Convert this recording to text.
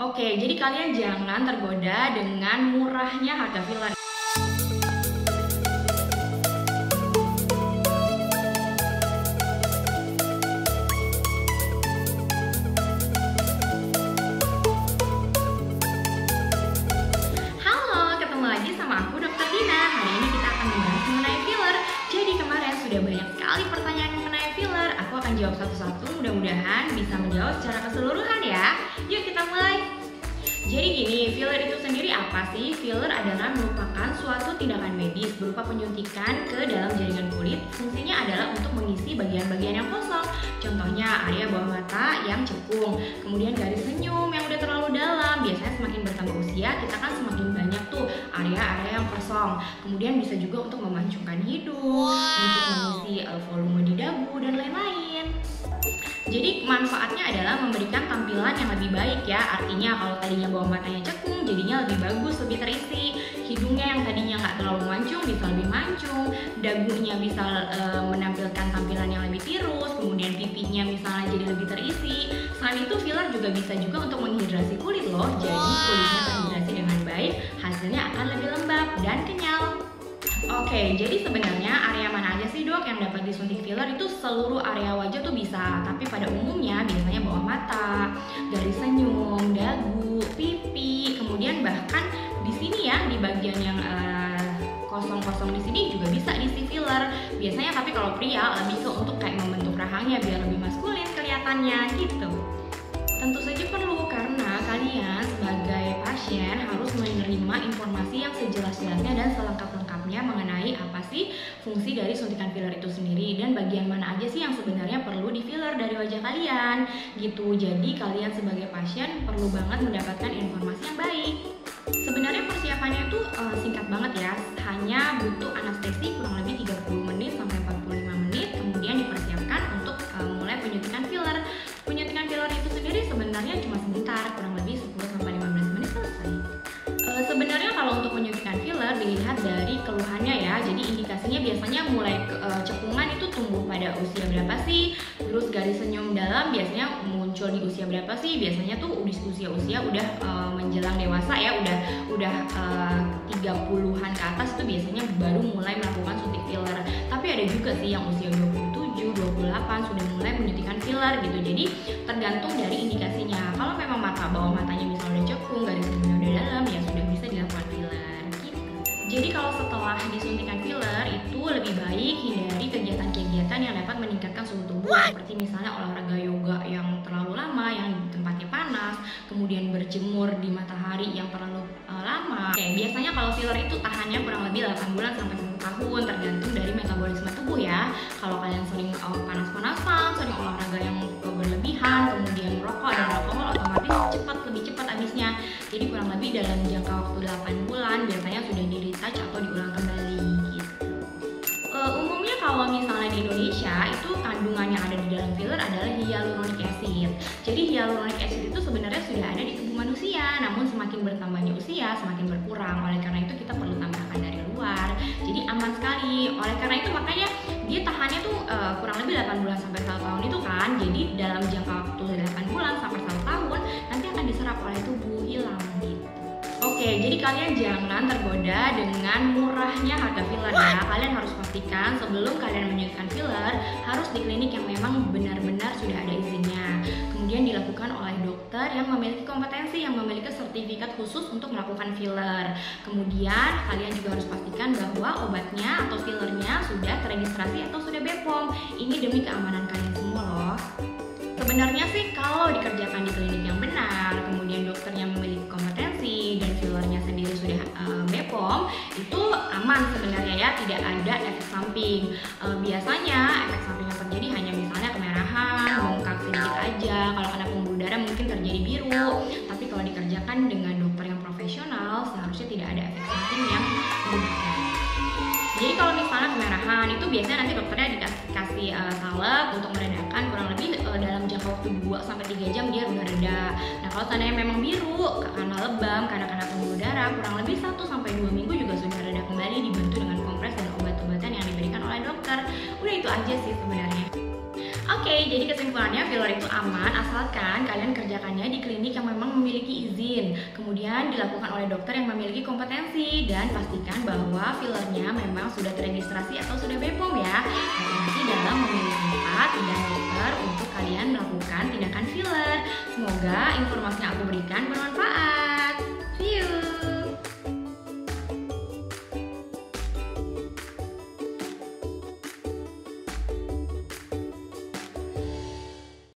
Oke, jadi kalian jangan tergoda dengan murahnya harga banyak sekali pertanyaan akan jawab satu-satu. Mudah-mudahan bisa menjawab secara keseluruhan ya. Yuk kita mulai. Jadi gini, filler itu sendiri apa sih? Filler adalah merupakan suatu tindakan medis berupa penyuntikan ke dalam jaringan kulit. Fungsinya adalah untuk mengisi bagian-bagian yang kosong. Contohnya area bawah mata yang cekung, kemudian garis senyum yang udah terlalu dalam. Biasanya semakin bertambah usia, kita kan semakin banyak tuh area-area yang kosong. Kemudian bisa juga untuk memancungkan hidung, untuk mengisi uh, volume di dagu dan lain-lain. Jadi manfaatnya adalah memberikan tampilan yang lebih baik ya. Artinya kalau tadinya bawah matanya cekung, jadinya lebih bagus, lebih terisi. Hidungnya yang tadinya nggak terlalu mancung bisa lebih mancung. Dagunya bisa e, menampilkan tampilan yang lebih tirus. Kemudian pipinya misalnya jadi lebih terisi. Selain itu filler juga bisa juga untuk menghidrasi kulit loh. Jadi kulitnya terhidrasi dengan baik, hasilnya akan lebih lembab dan kenyal. Oke, jadi sebenarnya area mana aja sih dok yang dapat disuntik filler itu seluruh area wajah tuh bisa, tapi pada umumnya biasanya bawah mata, garis senyum, dagu, pipi, kemudian bahkan di sini ya di bagian yang uh, kosong-kosong di sini juga bisa diisi filler. Biasanya tapi kalau pria lebih ke untuk kayak membentuk rahangnya biar lebih maskulin kelihatannya gitu. Tentu saja perlu karena kalian sebagai pasien harus menerima informasi yang sejelas-jelasnya dan selengkap-lengkapnya mengenai apa sih fungsi dari suntikan filler itu sendiri dan bagian mana aja sih yang sebenarnya perlu di filler dari wajah kalian gitu. Jadi kalian sebagai pasien perlu banget mendapatkan informasi yang baik. Sebenarnya persiapannya itu uh, singkat banget ya, hanya butuh anestesi kurang lebih 30 menit sampai 45 menit, kemudian dipersiapkan untuk uh, mulai penyuntikan filler. Penyuntikan filler itu sendiri sebenarnya cuma sebentar, kurang dari keluhannya ya, jadi indikasinya biasanya mulai uh, cekungan itu tumbuh pada usia berapa sih, terus garis senyum dalam biasanya muncul di usia berapa sih, biasanya tuh usia-usia udah uh, menjelang dewasa ya, udah udah uh, 30-an ke atas itu biasanya baru mulai melakukan suntik filler. Tapi ada juga sih yang usia 27, 28 sudah mulai menyuntikan filler gitu. Jadi tergantung dari indikasinya. Seperti misalnya olahraga yoga yang terlalu lama yang tempatnya panas, kemudian berjemur di matahari yang terlalu uh, lama. Oke, biasanya kalau filler itu tahannya kurang lebih 8 bulan sampai 1 tahun tergantung dari metabolisme tubuh ya. Kalau kalian sering uh, panas-panasan, sering olahraga yang uh, berlebihan, kemudian merokok dan alkohol otomatis cepat lebih cepat habisnya. Jadi kurang lebih dalam jangka waktu 8 bulan biasanya sudah di retouch atau diulang kembali kalau misalnya di Indonesia itu kandungan yang ada di dalam filler adalah hyaluronic acid. Jadi hyaluronic acid itu sebenarnya sudah ada di tubuh manusia, namun semakin bertambahnya usia semakin berkurang. Oleh karena itu kita perlu tambahkan dari luar. Jadi aman sekali. Oleh karena itu makanya dia tahannya tuh uh, kurang lebih 8 bulan sampai 1 tahun itu kan. Jadi dalam jangka waktu 8 bulan sampai 1 tahun nanti akan diserap oleh tubuh hilang. Oke, jadi kalian jangan tergoda dengan murahnya harga filler ya. Kalian harus pastikan sebelum kalian menyuntikkan filler harus di klinik yang memang benar-benar sudah ada izinnya. Kemudian dilakukan oleh dokter yang memiliki kompetensi, yang memiliki sertifikat khusus untuk melakukan filler. Kemudian kalian juga harus pastikan bahwa obatnya atau fillernya sudah terregistrasi atau sudah BPOM. Ini demi keamanan kalian semua loh. Sebenarnya sih kalau dikerjakan di klinik aman sebenarnya ya, tidak ada efek samping. Uh, biasanya efek samping yang terjadi hanya misalnya kemerahan, bengkak sedikit aja, kalau kena pembuluh darah mungkin terjadi biru. Tapi kalau dikerjakan dengan dokter yang profesional, seharusnya tidak ada efek samping yang memberatkan. Jadi kalau misalnya kemerahan itu biasanya nanti dokternya dikasih uh, salep untuk meredakan kurang lebih uh, dalam jangka waktu 2 sampai 3 jam dia udah reda. Nah, kalau seandainya memang biru karena lebam, karena kena pembuluh darah, kurang lebih 1 sampai 2 minggu juga sudah dibantu dengan kompres dan obat-obatan yang diberikan oleh dokter. Udah itu aja sih sebenarnya. Oke, jadi kesimpulannya filler itu aman asalkan kalian kerjakannya di klinik yang memang memiliki izin. Kemudian dilakukan oleh dokter yang memiliki kompetensi dan pastikan bahwa fillernya memang sudah terregistrasi atau sudah BPOM ya. Hati-hati dalam memilih tempat dan dokter untuk kalian melakukan tindakan filler. Semoga informasi yang aku berikan bermanfaat.